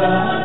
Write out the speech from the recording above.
love.